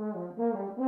Mm-hmm.